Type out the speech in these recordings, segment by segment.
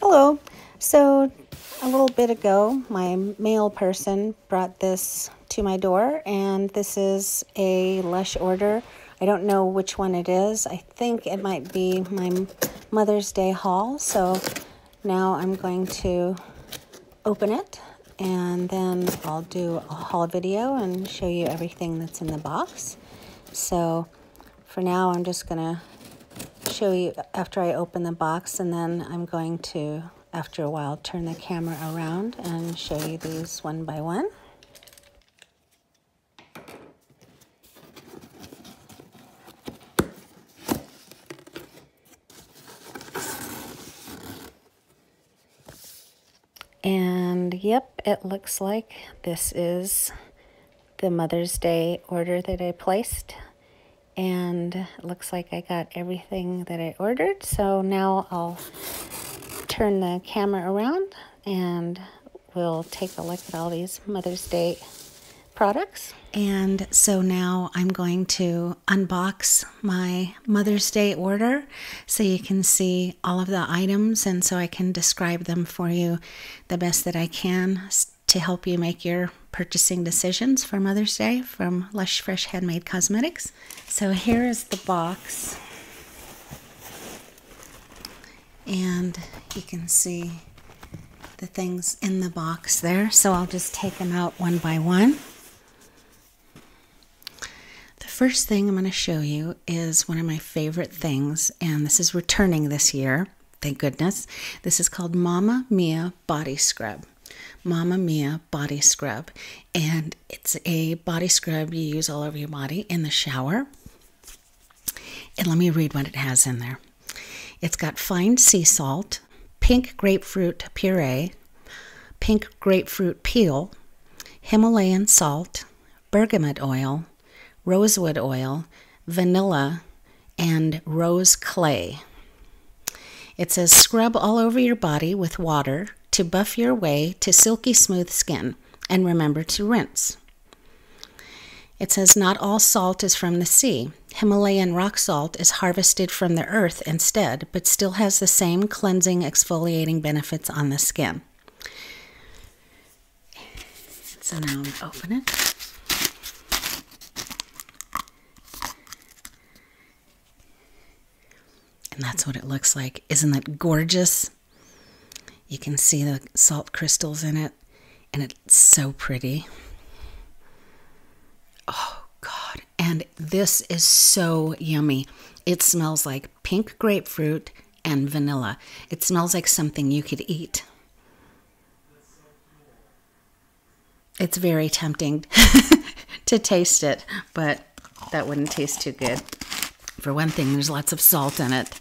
Hello. So, a little bit ago, my mail person brought this to my door, and this is a Lush order. I don't know which one it is. I think it might be my Mother's Day haul. So, now I'm going to open it and then I'll do a haul video and show you everything that's in the box. So, for now, I'm just going to show you after I open the box and then I'm going to, after a while, turn the camera around and show you these one by one. And yep, it looks like this is the Mother's Day order that I placed and looks like I got everything that I ordered. So now I'll turn the camera around and we'll take a look at all these Mother's Day products. And so now I'm going to unbox my Mother's Day order so you can see all of the items and so I can describe them for you the best that I can to help you make your purchasing decisions for Mother's Day from Lush Fresh Handmade Cosmetics. So here is the box. And you can see the things in the box there. So I'll just take them out one by one. The first thing I'm going to show you is one of my favorite things, and this is returning this year. Thank goodness. This is called Mama Mia Body Scrub. Mama Mia body scrub. And it's a body scrub you use all over your body in the shower. And let me read what it has in there. It's got fine sea salt, pink grapefruit puree, pink grapefruit peel, Himalayan salt, bergamot oil, rosewood oil, vanilla, and rose clay. It says scrub all over your body with water to buff your way to silky smooth skin, and remember to rinse. It says not all salt is from the sea. Himalayan rock salt is harvested from the earth instead, but still has the same cleansing, exfoliating benefits on the skin. So now I'm open it. And that's what it looks like. Isn't that gorgeous? You can see the salt crystals in it, and it's so pretty. Oh, God. And this is so yummy. It smells like pink grapefruit and vanilla. It smells like something you could eat. It's very tempting to taste it, but that wouldn't taste too good. For one thing, there's lots of salt in it.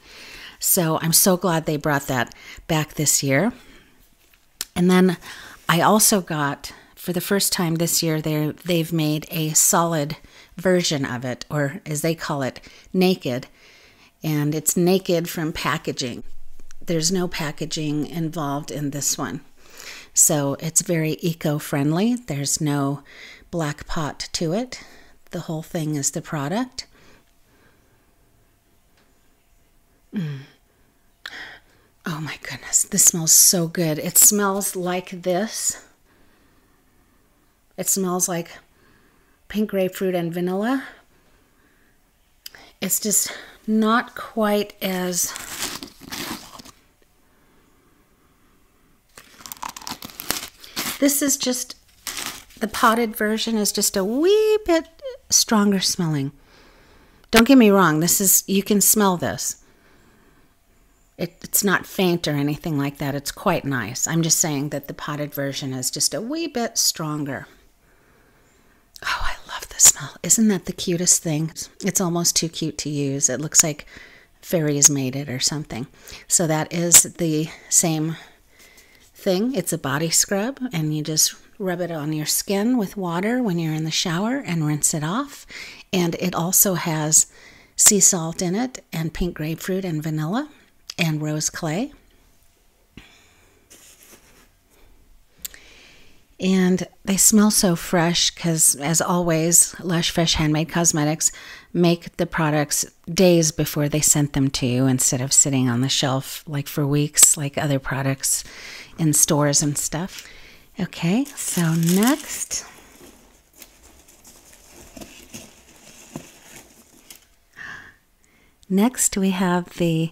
So I'm so glad they brought that back this year. And then I also got, for the first time this year, they they've made a solid version of it, or as they call it, naked. And it's naked from packaging. There's no packaging involved in this one. So it's very eco friendly. There's no black pot to it. The whole thing is the product. Mm. Oh my goodness, this smells so good. It smells like this. It smells like pink grapefruit and vanilla. It's just not quite as This is just the potted version is just a wee bit stronger smelling. Don't get me wrong, this is you can smell this. It, it's not faint or anything like that. It's quite nice. I'm just saying that the potted version is just a wee bit stronger. Oh, I love the smell. Isn't that the cutest thing? It's almost too cute to use. It looks like fairies made it or something. So that is the same thing. It's a body scrub, and you just rub it on your skin with water when you're in the shower and rinse it off. And it also has sea salt in it, and pink grapefruit and vanilla and rose clay. And they smell so fresh because, as always, Lush Fresh Handmade Cosmetics make the products days before they sent them to you instead of sitting on the shelf like for weeks, like other products in stores and stuff. Okay, so next. Next, we have the,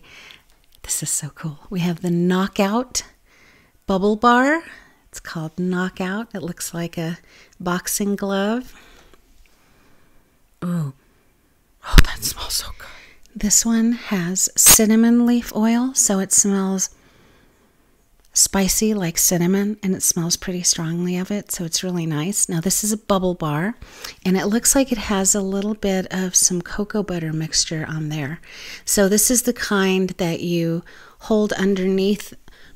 this is so cool. We have the Knockout Bubble Bar. It's called Knockout. It looks like a boxing glove. Ooh. Oh, that smells so good. This one has cinnamon leaf oil, so it smells spicy like cinnamon and it smells pretty strongly of it, so it's really nice. Now, this is a bubble bar and it looks like it has a little bit of some cocoa butter mixture on there. So, this is the kind that you hold underneath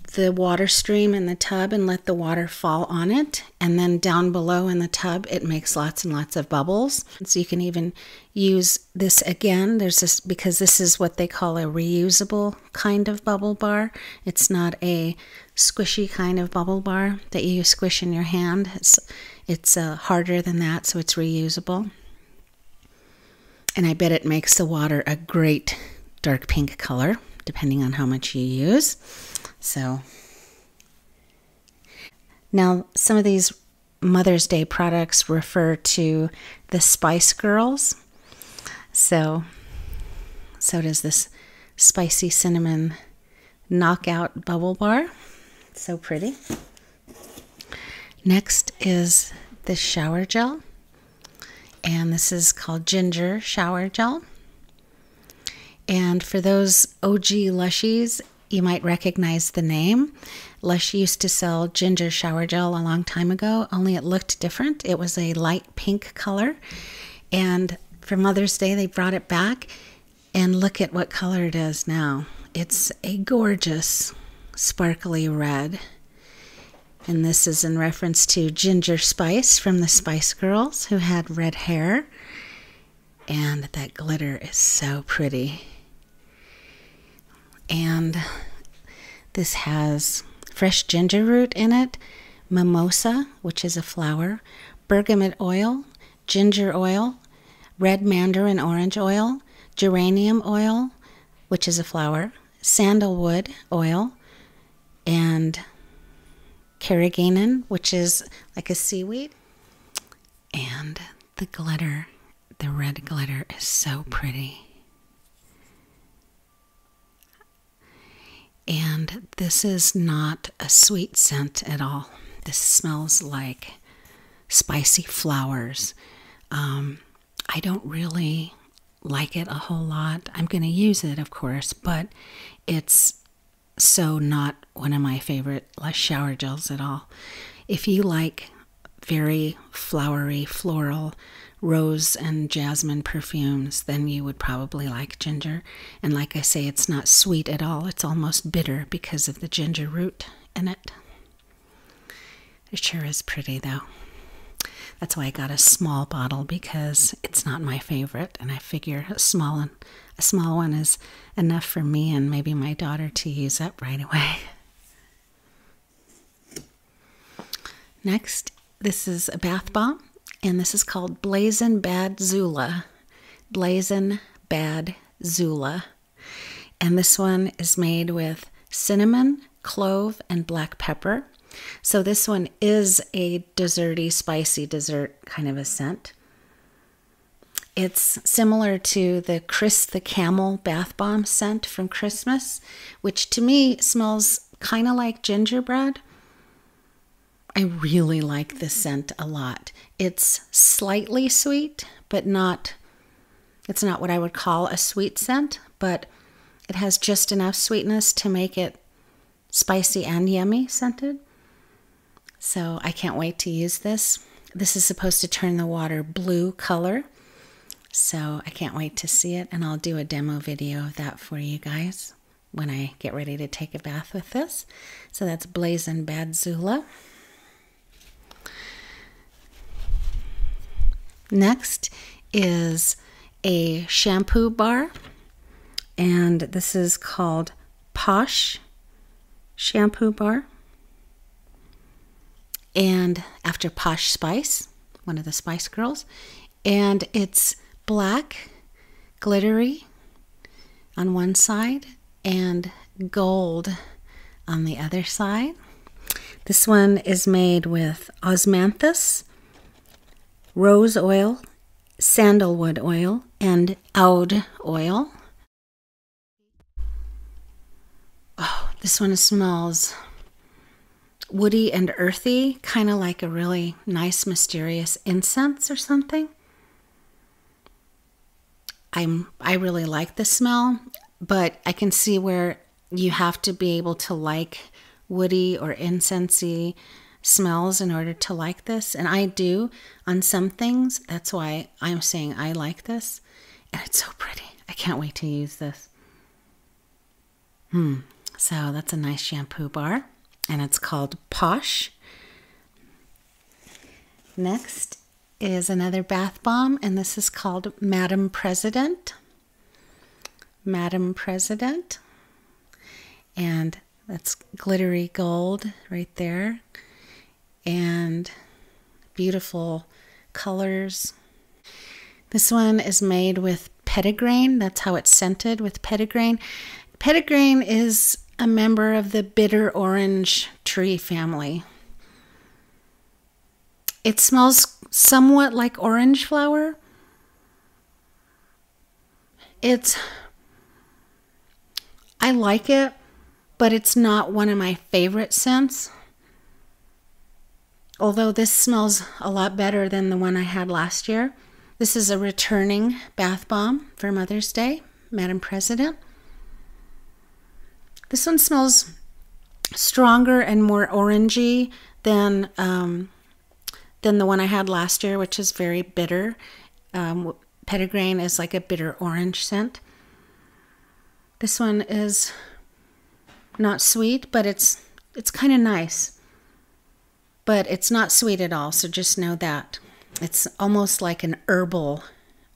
the water stream in the tub and let the water fall on it. And then down below in the tub, it makes lots and lots of bubbles. So you can even use this again. There's this because this is what they call a reusable kind of bubble bar. It's not a squishy kind of bubble bar that you squish in your hand. It's, it's uh, harder than that, so it's reusable. And I bet it makes the water a great dark pink color, depending on how much you use. So now some of these Mother's Day products refer to the Spice Girls. So so does this spicy cinnamon knockout bubble bar. So pretty. Next is the shower gel. And this is called ginger shower gel. And for those OG Lushies you might recognize the name. Lush used to sell ginger shower gel a long time ago, only it looked different. It was a light pink color. And for Mother's Day, they brought it back. And look at what color it is now. It's a gorgeous, sparkly red. And this is in reference to Ginger Spice from the Spice Girls, who had red hair. And that glitter is so pretty. And this has fresh ginger root in it, mimosa, which is a flower, bergamot oil, ginger oil, red mandarin orange oil, geranium oil, which is a flower, sandalwood oil, and carrageenan, which is like a seaweed. And the glitter, the red glitter is so pretty. And this is not a sweet scent at all. This smells like spicy flowers. Um, I don't really like it a whole lot. I'm going to use it, of course, but it's so not one of my favorite shower gels at all. If you like very flowery, floral, rose and jasmine perfumes, then you would probably like ginger. And like I say, it's not sweet at all, it's almost bitter because of the ginger root in it. It sure is pretty though. That's why I got a small bottle because it's not my favorite, and I figure a small one, a small one is enough for me and maybe my daughter to use up right away. Next, this is a bath bomb and this is called Blazin' Badzula. Blazin' Bad Zula. And this one is made with cinnamon, clove, and black pepper. So this one is a desserty, spicy dessert kind of a scent. It's similar to the Chris the Camel bath bomb scent from Christmas, which to me smells kind of like gingerbread I really like the scent a lot. It's slightly sweet, but not it's not what I would call a sweet scent, but it has just enough sweetness to make it spicy and yummy scented. So I can't wait to use this. This is supposed to turn the water blue color. So I can't wait to see it, and I'll do a demo video of that for you guys when I get ready to take a bath with this. So that's Blazing Bad Next is a shampoo bar, and this is called Posh Shampoo Bar. and after Posh Spice, one of the Spice Girls, and it's black, glittery on one side, and gold on the other side. This one is made with osmanthus, rose oil, sandalwood oil, and oud oil. Oh, this one smells woody and earthy, kind of like a really nice, mysterious incense or something. I'm I really like the smell, but I can see where you have to be able to like woody or incensey smells in order to like this. And I do on some things. That's why I'm saying I like this. And it's so pretty. I can't wait to use this. Hmm. So that's a nice shampoo bar. And it's called Posh. Next is another bath bomb. And this is called Madam President. Madam President. And that's glittery gold right there. And beautiful colors. This one is made with petitgrain. That's how it's scented with petitgrain. Petitgrain is a member of the bitter orange tree family. It smells somewhat like orange flower. It's, I like it, but it's not one of my favorite scents. Although this smells a lot better than the one I had last year. This is a returning bath bomb for Mother's Day, Madam President. This one smells stronger and more orangey than um, than the one I had last year, which is very bitter. Um, Petitgrain is like a bitter orange scent. This one is not sweet, but it's it's kind of nice. But it's not sweet at all, so just know that. It's almost like an herbal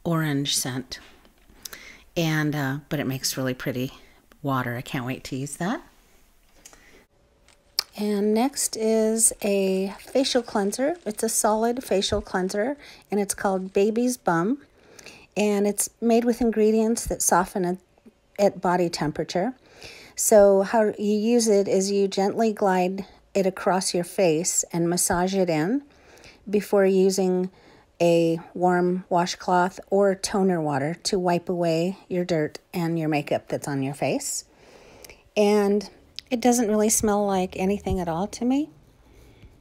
orange scent. And uh, but it makes really pretty water. I can't wait to use that. And next is a facial cleanser. It's a solid facial cleanser and it's called Baby's Bum. And it's made with ingredients that soften it at body temperature. So how you use it is you gently glide it across your face and massage it in before using a warm washcloth or toner water to wipe away your dirt and your makeup that's on your face. And it doesn't really smell like anything at all to me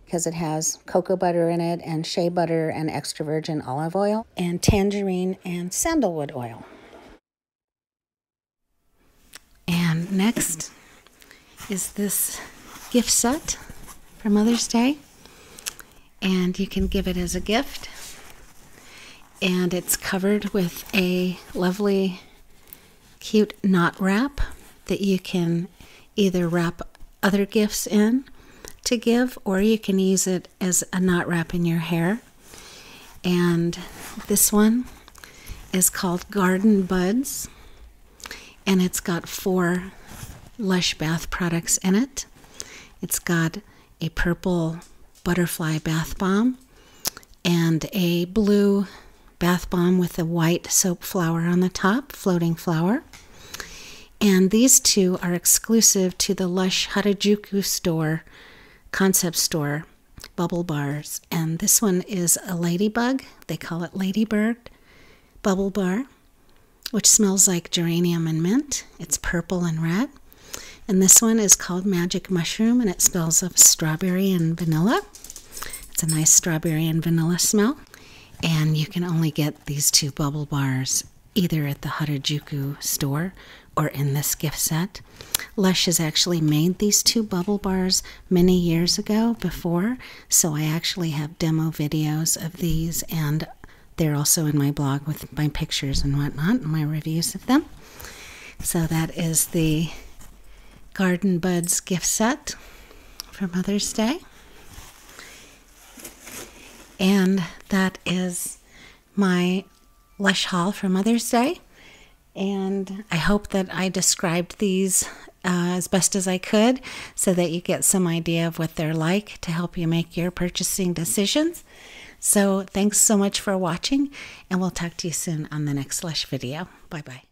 because it has cocoa butter in it and shea butter and extra virgin olive oil and tangerine and sandalwood oil. And next is this gift set for Mother's Day. And you can give it as a gift. And it's covered with a lovely, cute knot wrap that you can either wrap other gifts in to give, or you can use it as a knot wrap in your hair. And this one is called Garden Buds and it's got four Lush bath products in it. It's got a purple butterfly bath bomb and a blue bath bomb with a white soap flower on the top, floating flower. And these two are exclusive to the Lush Harajuku store, concept store, bubble bars. And this one is a ladybug. They call it Ladybird Bubble Bar which smells like geranium and mint. It's purple and red. And this one is called Magic Mushroom, and it smells of strawberry and vanilla. It's a nice strawberry and vanilla smell. And you can only get these two bubble bars either at the Harajuku store or in this gift set. Lush has actually made these two bubble bars many years ago before, so I actually have demo videos of these and they're also in my blog with my pictures and whatnot, and my reviews of them. So that is the Garden Buds gift set for Mother's Day. And that is my Lush haul for Mother's Day. And I hope that I described these uh, as best as I could so that you get some idea of what they're like to help you make your purchasing decisions. So, thanks so much for watching, and we'll talk to you soon on the next Lush video. Bye bye.